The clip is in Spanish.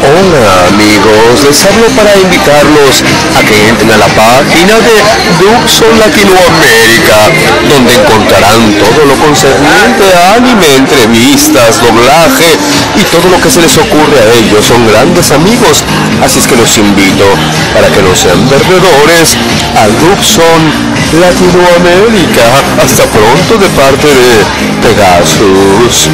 Hola amigos, les hablo para invitarlos a que entren a la página de Duxon Latinoamérica, donde encontrarán todo lo concerniente a anime, entrevistas, doblaje y todo lo que se les ocurre a ellos. Son grandes amigos, así es que los invito para que no sean perdedores a Duxon Latinoamérica. Hasta pronto de parte de Pegasus.